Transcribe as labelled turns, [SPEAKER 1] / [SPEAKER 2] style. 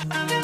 [SPEAKER 1] I'm